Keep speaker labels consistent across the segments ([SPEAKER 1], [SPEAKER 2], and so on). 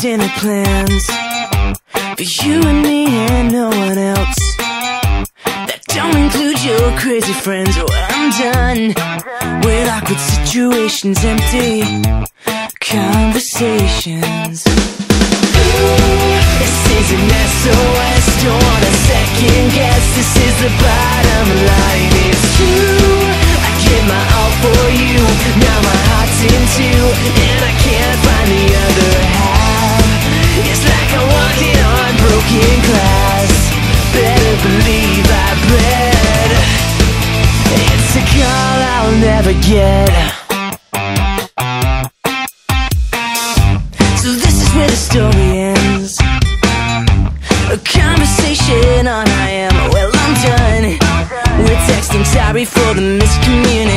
[SPEAKER 1] dinner plans for you and me and no one else. That don't include your crazy friends. Oh, I'm done with awkward situations, empty conversations. This is an SOS, don't want a second guess. This is the bottom line. Never get. So this is where the story ends. A conversation on I am. Well, I'm done. We're texting sorry for the miscommunication.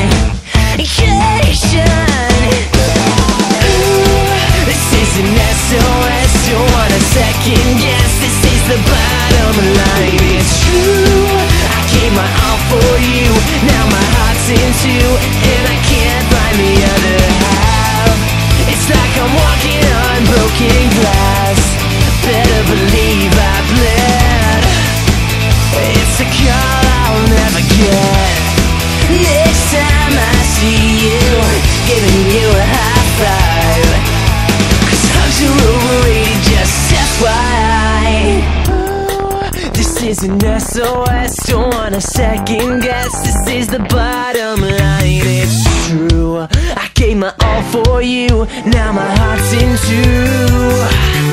[SPEAKER 1] Is an SOS, don't want a second guess. This is the bottom line, it's true. I gave my all for you, now my heart's in two.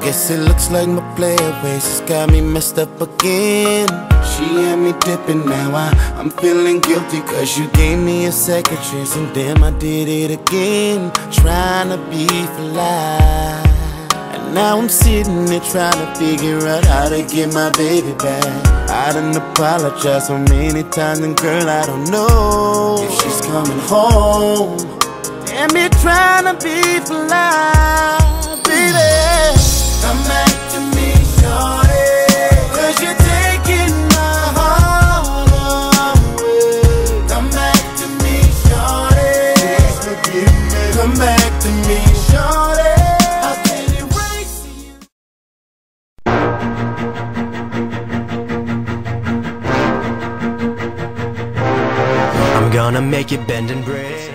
[SPEAKER 1] Guess
[SPEAKER 2] it looks like my player ways has got me messed up again. She had me dipping now. I, I'm feeling guilty cause you gave me a second chance. And damn, I did it again. Trying to be life. And now I'm sitting there trying to figure out how to get my baby back. I done apologized so many times, and girl, I don't know if she's coming home. Damn it, trying to be life,
[SPEAKER 3] make it bend and break.